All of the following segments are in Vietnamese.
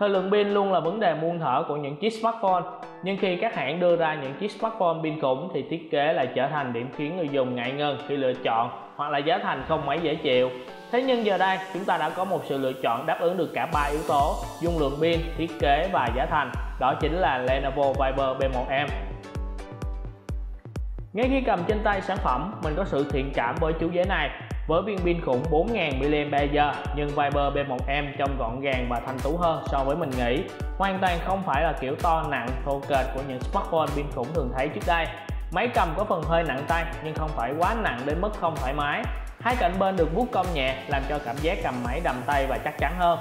Thời lượng pin luôn là vấn đề muôn thở của những chiếc smartphone, nhưng khi các hãng đưa ra những chiếc smartphone pin khủng thì thiết kế lại trở thành điểm khiến người dùng ngại ngần khi lựa chọn hoặc là giá thành không mấy dễ chịu. Thế nhưng giờ đây chúng ta đã có một sự lựa chọn đáp ứng được cả ba yếu tố dung lượng pin, thiết kế và giá thành, đó chính là Lenovo Viber B1M. Ngay khi cầm trên tay sản phẩm, mình có sự thiện cảm với chú giấy này với viên pin khủng 4000 mAh nhưng Viber B1M trông gọn gàng và thanh tú hơn so với mình nghĩ. Hoàn toàn không phải là kiểu to nặng thô kệch của những smartphone pin khủng thường thấy trước đây. Máy cầm có phần hơi nặng tay nhưng không phải quá nặng đến mức không thoải mái. Hai cạnh bên được vuốt cong nhẹ làm cho cảm giác cầm máy đầm tay và chắc chắn hơn.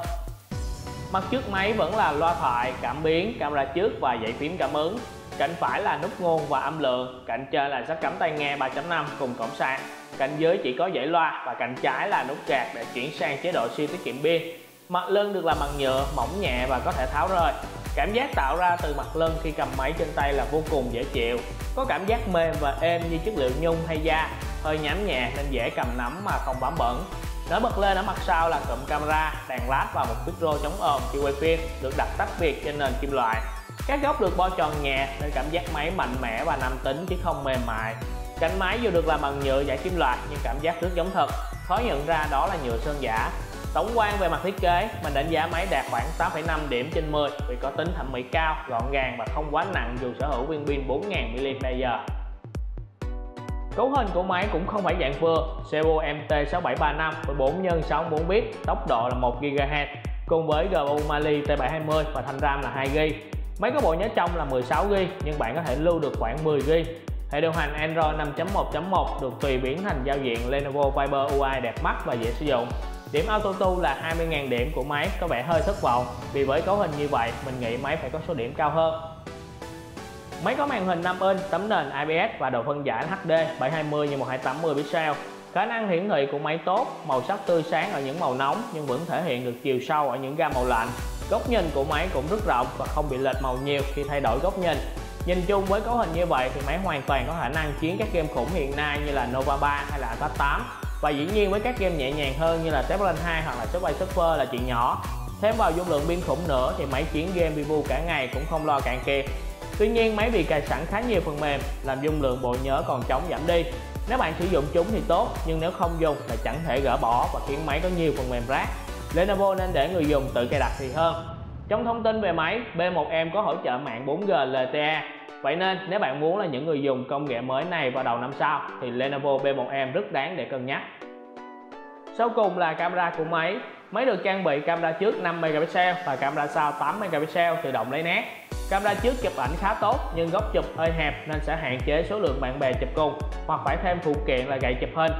Mặt trước máy vẫn là loa thoại, cảm biến, camera trước và dãy phím cảm ứng. Cạnh phải là nút nguồn và âm lượng, cạnh trên là sách cắm tai nghe 3.5 cùng cổng sạc. Cạnh dưới chỉ có dãy loa và cạnh trái là nút gạt để chuyển sang chế độ siêu tiết kiệm pin. Mặt lưng được làm bằng nhựa, mỏng nhẹ và có thể tháo rời. Cảm giác tạo ra từ mặt lưng khi cầm máy trên tay là vô cùng dễ chịu. Có cảm giác mềm và êm như chất liệu nhung hay da, hơi nhám nhẹ nên dễ cầm nắm mà không bám bẩn. Nổi bật lên ở mặt sau là cụm camera, đèn lát và một micro chống ồn khi quay phim được đặt tách biệt trên nền kim loại. Các góc được bo tròn nhẹ nên cảm giác máy mạnh mẽ và nam tính chứ không mềm mại. Cánh máy dù được làm bằng nhựa giải kim loại nhưng cảm giác rất giống thật, khó nhận ra đó là nhựa sơn giả. Tổng quan về mặt thiết kế, mình đánh giá máy đạt khoảng 8,5 điểm trên 10 vì có tính thẩm mỹ cao, gọn gàng và không quá nặng dù sở hữu viên pin 4000 mAh. Cấu hình của máy cũng không phải dạng vừa, CPU MT6735 với 4 x 64 bit, tốc độ là 1 GHz cùng với GPU Mali T720 và thanh RAM là 2GB. Máy có bộ nhớ trong là 16GB nhưng bạn có thể lưu được khoảng 10GB. Hệ điều hành Android 5.1.1 được tùy biến thành giao diện Lenovo Viber UI đẹp mắt và dễ sử dụng. Điểm AutoTu là 20.000 điểm của máy có vẻ hơi thất vọng vì với cấu hình như vậy mình nghĩ máy phải có số điểm cao hơn. Máy có màn hình 5 inch, tấm nền IPS và độ phân giải HD 720 x 1280 pixel. Khả năng hiển thị của máy tốt, màu sắc tươi sáng ở những màu nóng nhưng vẫn thể hiện được chiều sâu ở những gam màu lạnh. Góc nhìn của máy cũng rất rộng và không bị lệch màu nhiều khi thay đổi góc nhìn. Nhìn chung với cấu hình như vậy thì máy hoàn toàn có khả năng chiến các game khủng hiện nay như là Nova 3 hay là Attack 8 và dĩ nhiên với các game nhẹ nhàng hơn như là Tableland 2 hoặc là Subway Surfer là chuyện nhỏ. Thêm vào dung lượng pin khủng nữa thì máy chiến game Vivo cả ngày cũng không lo cạn kiệt. Tuy nhiên máy bị cài sẵn khá nhiều phần mềm, làm dung lượng bộ nhớ còn trống giảm đi. Nếu bạn sử dụng chúng thì tốt, nhưng nếu không dùng là chẳng thể gỡ bỏ và khiến máy có nhiều phần mềm rác. Lenovo nên để người dùng tự cài đặt thì hơn. Trong thông tin về máy, B1M có hỗ trợ mạng 4G LTE. Vậy nên nếu bạn muốn là những người dùng công nghệ mới này vào đầu năm sau thì Lenovo B1M rất đáng để cân nhắc. Sau cùng là camera của máy. Máy được trang bị camera trước 5 megapixel và camera sau 8 megapixel tự động lấy nét. Camera trước chụp ảnh khá tốt nhưng góc chụp hơi hẹp nên sẽ hạn chế số lượng bạn bè chụp cùng hoặc phải thêm phụ kiện là gậy chụp hình.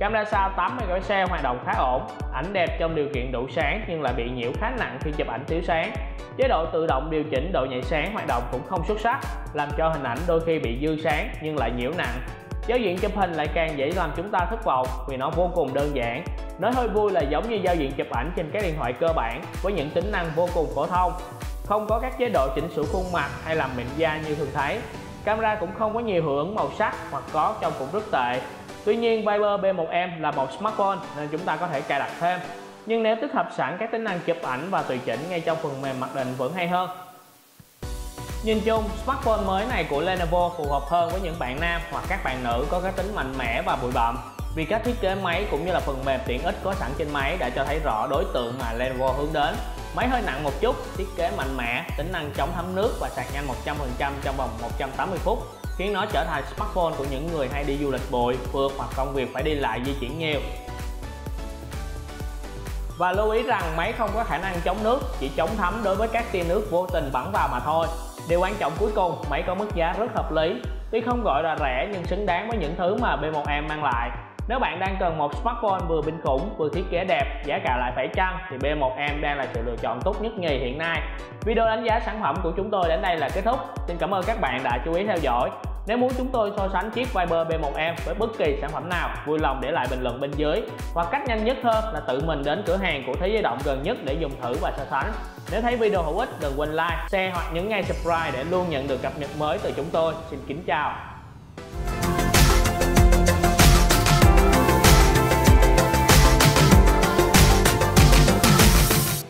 Camera sau 8MP hoạt động khá ổn, ảnh đẹp trong điều kiện đủ sáng nhưng lại bị nhiễu khá nặng khi chụp ảnh thiếu sáng. Chế độ tự động điều chỉnh độ nhạy sáng hoạt động cũng không xuất sắc, làm cho hình ảnh đôi khi bị dư sáng nhưng lại nhiễu nặng. Giao diện chụp hình lại càng dễ làm chúng ta thất vọng vì nó vô cùng đơn giản. Nói hơi vui là giống như giao diện chụp ảnh trên các điện thoại cơ bản với những tính năng vô cùng phổ thông. Không có các chế độ chỉnh sửa khuôn mặt hay làm mịn da như thường thấy. Camera cũng không có nhiều hiệu ứng màu sắc hoặc có trông cũng rất tệ. Tuy nhiên Viber B1M là một smartphone nên chúng ta có thể cài đặt thêm. Nhưng nếu tích hợp sẵn các tính năng chụp ảnh và tùy chỉnh ngay trong phần mềm mặc định vẫn hay hơn. Nhìn chung, smartphone mới này của Lenovo phù hợp hơn với những bạn nam hoặc các bạn nữ có cá tính mạnh mẽ và bụi bặm. Vì cách thiết kế máy cũng như là phần mềm tiện ích có sẵn trên máy đã cho thấy rõ đối tượng mà Lenovo hướng đến. Máy hơi nặng một chút, thiết kế mạnh mẽ, tính năng chống thấm nước và sạc nhanh 100% trong vòng 180 phút khiến nó trở thành smartphone của những người hay đi du lịch bụi, phượt hoặc công việc phải đi lại di chuyển nhiều. Và lưu ý rằng máy không có khả năng chống nước, chỉ chống thấm đối với các tia nước vô tình bắn vào mà thôi. Điều quan trọng cuối cùng, máy có mức giá rất hợp lý. Tuy không gọi là rẻ nhưng xứng đáng với những thứ mà B1M mang lại. Nếu bạn đang cần một smartphone vừa bình khủng vừa thiết kế đẹp, giá cả lại phải chăng thì B1M đang là sự lựa chọn tốt nhất nhì hiện nay. Video đánh giá sản phẩm của chúng tôi đến đây là kết thúc. Xin cảm ơn các bạn đã chú ý theo dõi. Nếu muốn chúng tôi so sánh chiếc Viper B1M e với bất kỳ sản phẩm nào, vui lòng để lại bình luận bên dưới. Hoặc cách nhanh nhất hơn là tự mình đến cửa hàng của Thế giới động gần nhất để dùng thử và so sánh. Nếu thấy video hữu ích, đừng quên like, share hoặc nhấn ngay subscribe để luôn nhận được cập nhật mới từ chúng tôi. Xin kính chào.